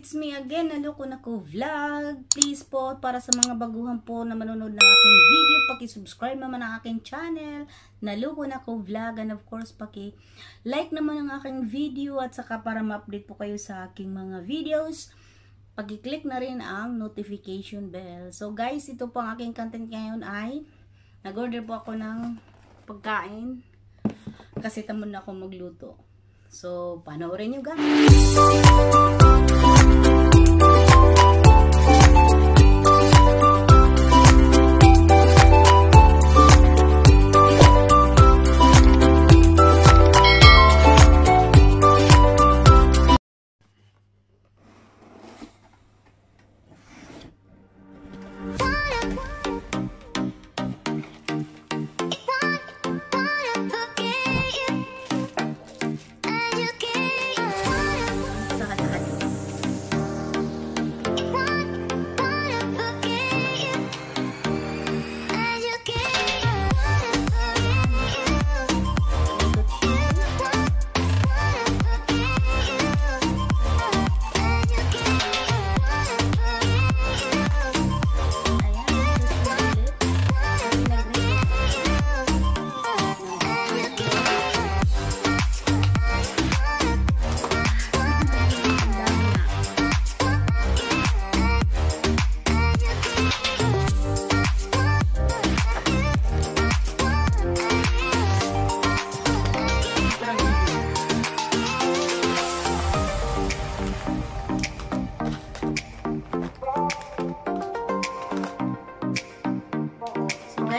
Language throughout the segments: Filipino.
it's me again, Naloko na ko vlog. Please po, para sa mga baguhan po na manonood ng aking video, paki-subscribe naman ang aking channel, Naloko na ko vlog. And of course, paki-like naman ang aking video at saka para ma-update po kayo sa aking mga videos, paki-click na rin ang notification bell. So guys, ito po ang aking content ngayon ay nag-order po ako ng pagkain kasi tamad na ako magluto. So, panoorin nyo guys.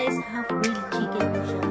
guys have grilled chicken.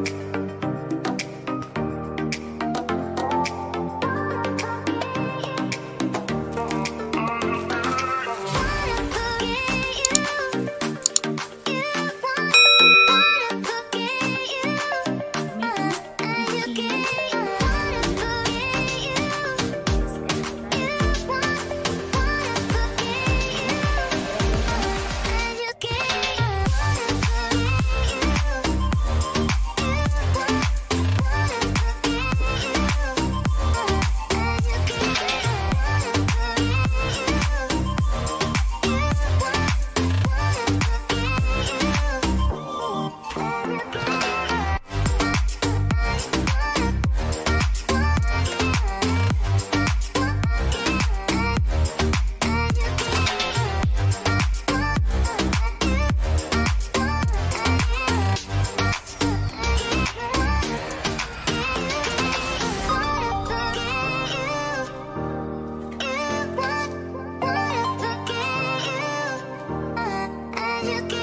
you can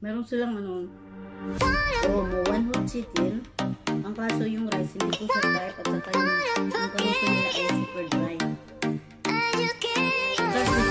Meron silang ano, promo, one whole chicken. Ang kaso yung rice, hindi po siya type at saka yung, yung kaluto nila ay super dry. That's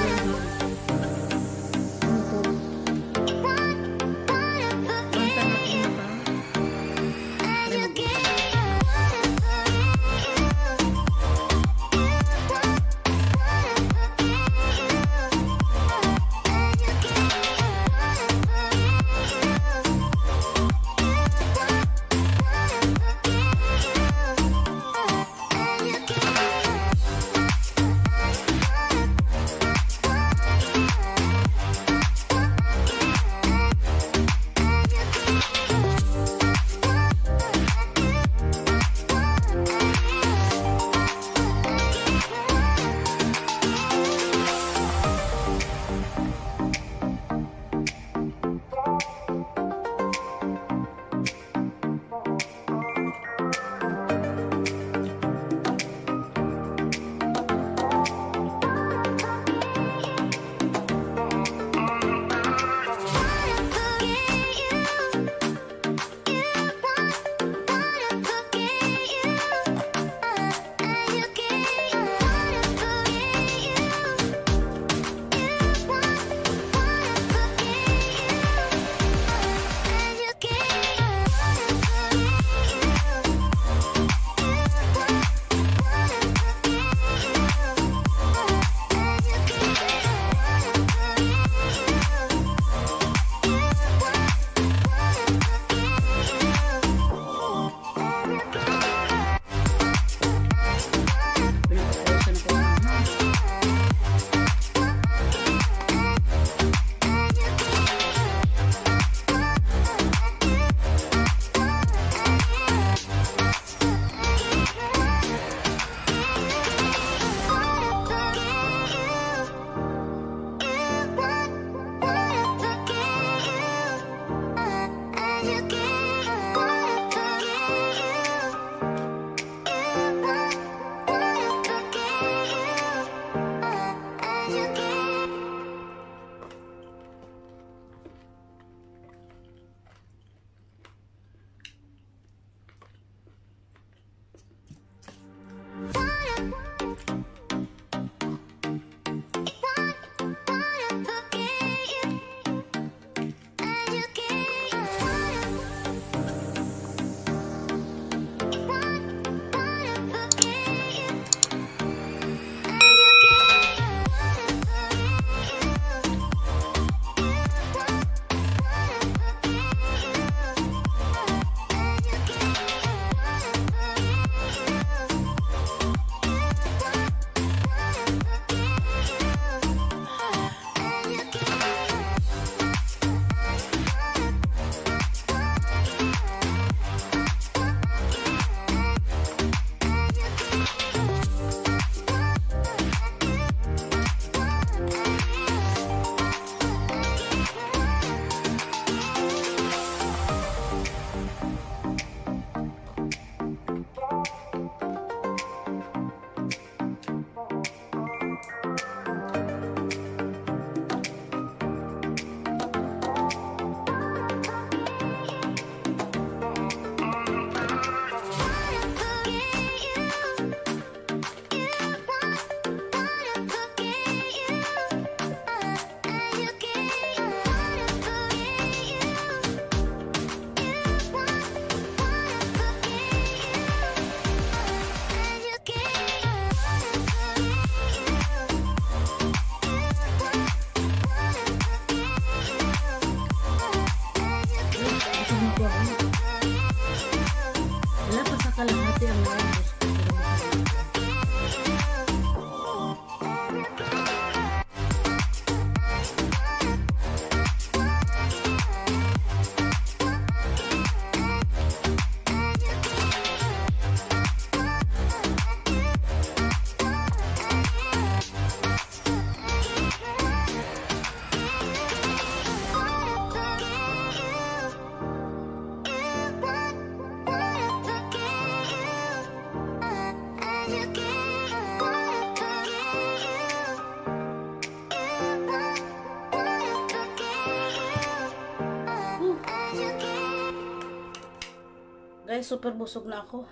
super busog na ako.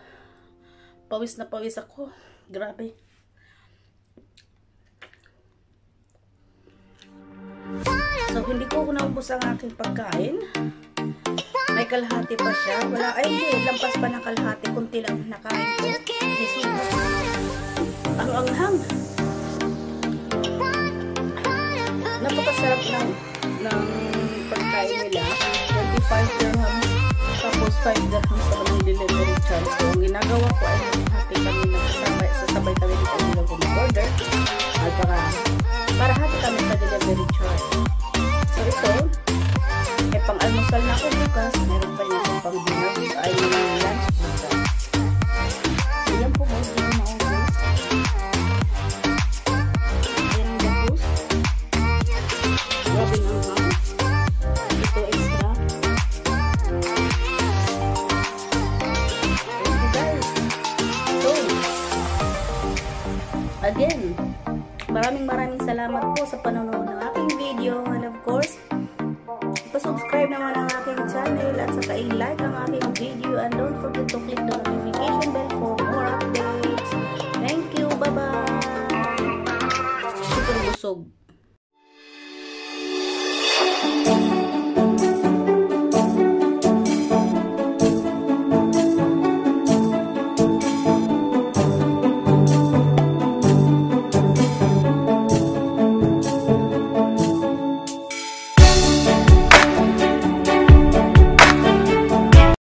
Pawis na pawis ako. Grabe. So, hindi ko naubos ang aking pagkain. May kalahati pa siya. Wala, ay hindi, lampas pa ng kalahati. Kunti lang nakain ko. Jesus. Ang anghang. Napakasarap ng, ng pagkain nila. 25 dirhams. Tapos 5 dirhams sa kanyang delivery charge. So, ang ginagawa ko ay hati kami nagsasabay, sasabay kami dito nila order At para, para hati kami sa delivery charge. So, ito, eh, pang-almusal na ako bukas. Salamat po sa panonood ng aking video. And of course, pa-subscribe naman ang aking channel at saka i-like ang aking video and don't forget to click the notification bell for more updates. Thank you. Bye-bye. Super busog.